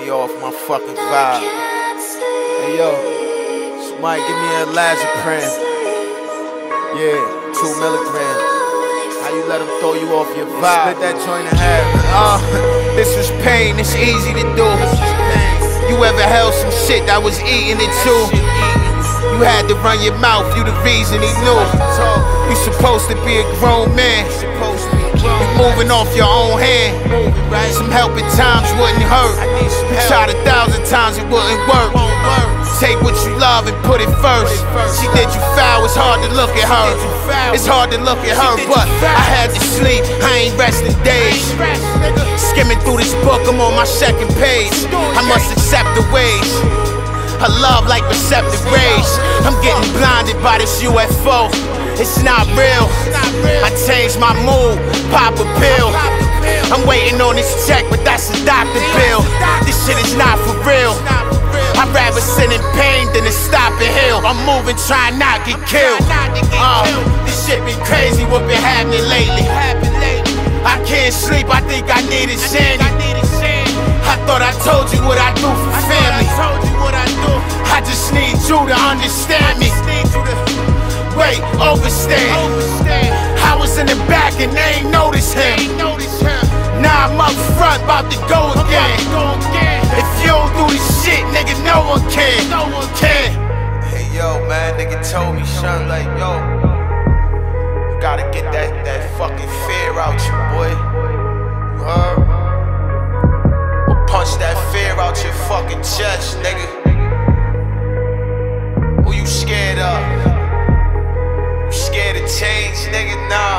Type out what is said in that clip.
me off my fucking vibe. Hey yo, somebody give me a Lazapram. Yeah, two milligrams. How you let them throw you off your vibe? Split that joint in half. Uh, this was pain, it's easy to do. You ever held some shit that was eating it too? You had to run your mouth, you the reason he knew. You supposed to be a grown man. Moving off your own hand. Some help at times wouldn't hurt. You tried a thousand times, it wouldn't work. Take what you love and put it first. She did you foul, it's hard to look at her. It's hard to look at her, but I had to sleep. I ain't resting days. Skimming through this book, I'm on my second page. I must accept the ways. I love like receptive rays. I'm getting blinded by this UFO. It's not real. I changed my mood, pop a pill. I'm waiting on this check, but that's a doctor bill. This shit is not for real. I'd rather sit in pain than to stop and heal. I'm moving, trying not to get killed. Uh, this shit been crazy, what been happening lately. I can't sleep, I think I need a Xanny. I thought I told you what I do for family. I just need you to understand me. Wait, overstand. I was in the back and they ain't notice him. Now I'm up front, about to go again. If you don't do this shit, nigga, no one can. No one can. Hey yo, man, nigga told me, son, like, yo, you gotta get that, that fucking fear out you, boy. You heard? Or punch that fear out your fucking chest, nigga. Who you scared change, nigga? Nah.